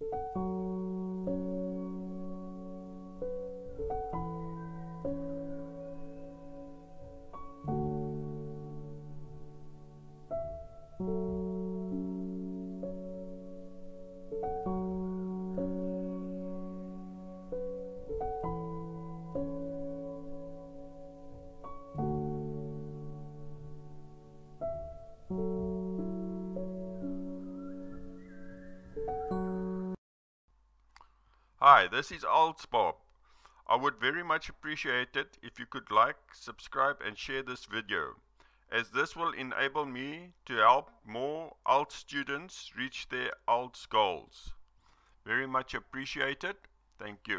Música Hi, this is IELTS Bob. I would very much appreciate it if you could like, subscribe and share this video, as this will enable me to help more IELTS students reach their IELTS goals. Very much appreciated. Thank you.